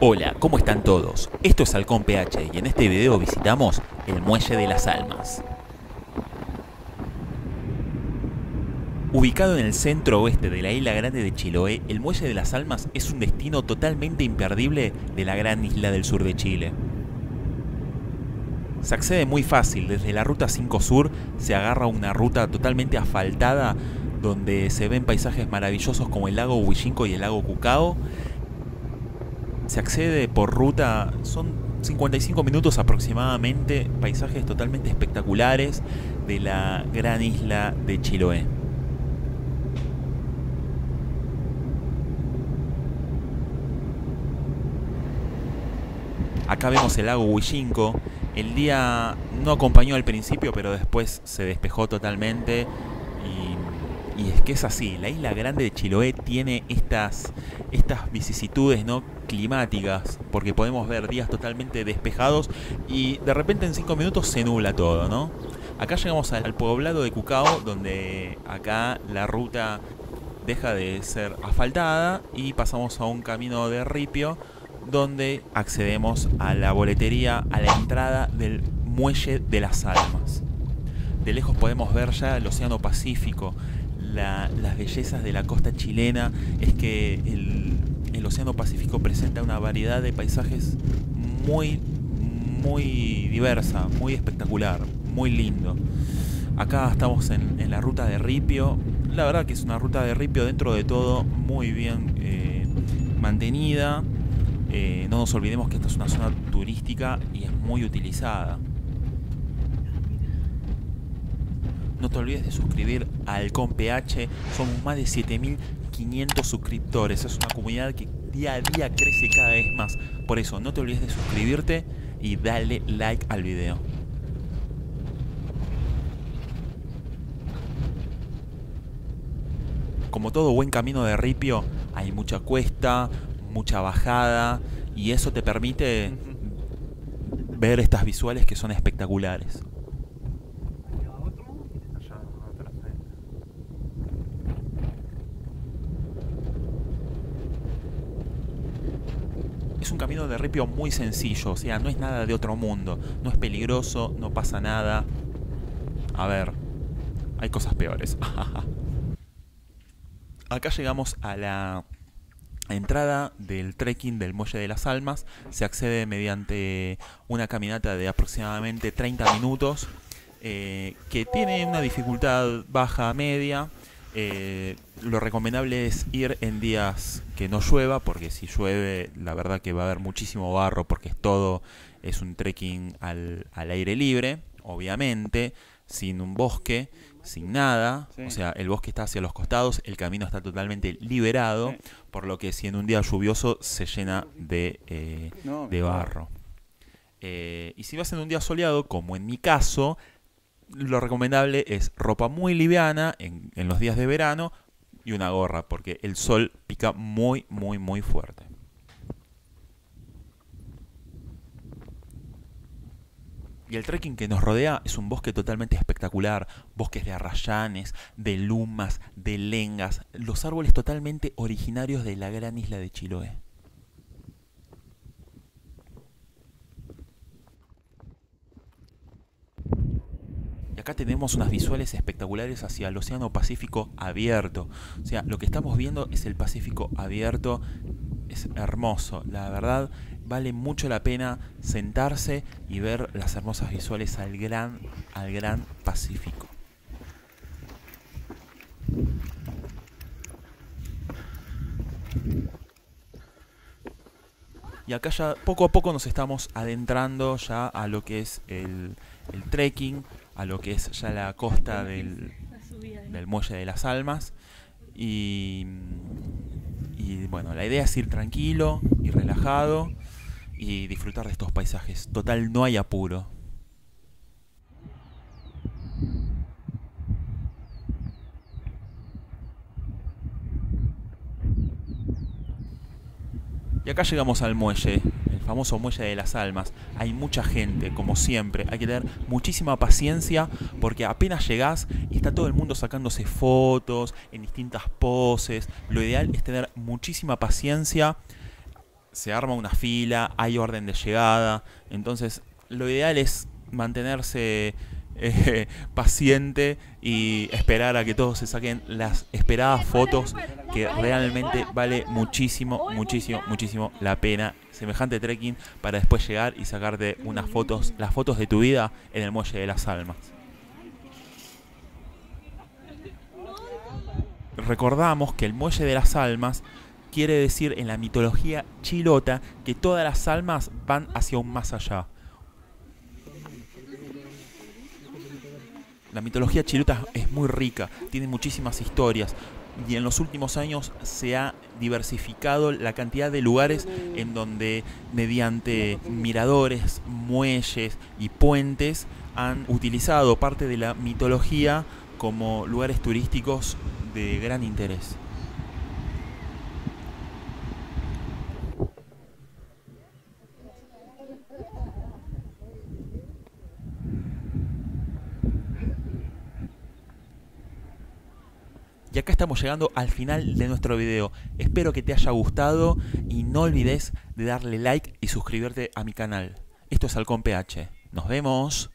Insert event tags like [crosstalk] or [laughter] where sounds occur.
Hola, ¿cómo están todos? Esto es Halcón PH y en este video visitamos el Muelle de las Almas. Ubicado en el centro oeste de la isla grande de Chiloé, el Muelle de las Almas es un destino totalmente imperdible de la gran isla del sur de Chile. Se accede muy fácil, desde la ruta 5 Sur se agarra una ruta totalmente asfaltada donde se ven paisajes maravillosos como el lago Huillinco y el lago Cucao se accede por ruta, son 55 minutos aproximadamente, paisajes totalmente espectaculares de la gran isla de Chiloé. Acá vemos el lago Huillinco. El día no acompañó al principio, pero después se despejó totalmente y es que es así, la isla grande de Chiloé tiene estas, estas vicisitudes ¿no? climáticas, porque podemos ver días totalmente despejados y de repente en 5 minutos se nubla todo, ¿no? Acá llegamos al poblado de Cucao, donde acá la ruta deja de ser asfaltada y pasamos a un camino de ripio donde accedemos a la boletería, a la entrada del muelle de las almas. De lejos podemos ver ya el Océano Pacífico, las bellezas de la costa chilena es que el, Océano Pacífico presenta una variedad de paisajes muy, muy diversa, muy espectacular, muy lindo. Acá estamos en, la ruta de Ripio. La verdad que es una ruta de Ripio dentro de todo muy bien eh, mantenida. Eh, no nos olvidemos que esta es una zona turística y es muy utilizada. No te olvides de suscribir al ComPH. Somos más de 7500 suscriptores. Es una comunidad que día a día crece cada vez más. Por eso, no te olvides de suscribirte y darle like al video. Como todo buen camino de ripio, hay mucha cuesta, mucha bajada y eso te permite ver estas visuales que son espectaculares. Es un camino de ripio muy sencillo, o sea, no es nada de otro mundo, no es peligroso, no pasa nada. A ver, hay cosas peores. [laughs] Acá llegamos a la entrada del trekking del Muelle de las Almas. Se accede mediante una caminata de aproximadamente 30 minutos, eh, que tiene una dificultad baja media. Eh, lo recomendable es ir en días que no llueva, porque si llueve, la verdad que va a haber muchísimo barro, porque es todo, es un trekking al, aire libre, obviamente, sin un bosque, sin nada, o sea, el bosque está hacia los costados, el camino está totalmente liberado, por lo que si en un día lluvioso se llena de, eh, de barro. Eh, y si vas en un día soleado, como en mi caso, lo recomendable es ropa muy liviana en, en los días de verano y una gorra, porque el sol pica muy, muy, muy fuerte. Y el trekking que nos rodea es un bosque totalmente espectacular, bosques de arrayanes, de lumas, de lengas, los árboles totalmente originarios de la gran isla de Chiloé. Acá tenemos unas visuales espectaculares hacia el Océano Pacífico abierto. O sea, lo que estamos viendo es el Pacífico abierto. Es hermoso, la verdad vale mucho la pena sentarse y ver las hermosas visuales al gran, al gran Pacífico. Y acá ya poco a poco nos estamos adentrando ya a lo que es el, el trekking, a lo que es ya la costa del, del Muelle de las Almas. Y, y bueno, la idea es ir tranquilo y relajado y disfrutar de estos paisajes. Total, no hay apuro. Y acá llegamos al muelle famoso Muelle de las Almas. Hay mucha gente, como siempre. Hay que tener muchísima paciencia porque apenas llegás y está todo el mundo sacándose fotos en distintas poses. Lo ideal es tener muchísima paciencia se arma una fila, hay orden de llegada, entonces lo ideal es mantenerse eh, paciente y esperar a que todos se saquen las esperadas fotos que realmente vale muchísimo, muchísimo, muchísimo la pena semejante trekking para después llegar y sacarte unas fotos, las fotos de tu vida en el Muelle de las Almas. Recordamos que el Muelle de las Almas quiere decir en la mitología chilota que todas las almas van hacia un más allá. La mitología chilota es muy rica, tiene muchísimas historias y en los últimos años se ha diversificado la cantidad de lugares en donde mediante miradores, muelles y puentes han utilizado parte de la mitología como lugares turísticos de gran interés. Acá estamos llegando al final de nuestro video. Espero que te haya gustado y no olvides de darle like y suscribirte a mi canal. Esto es Halcón PH. Nos vemos.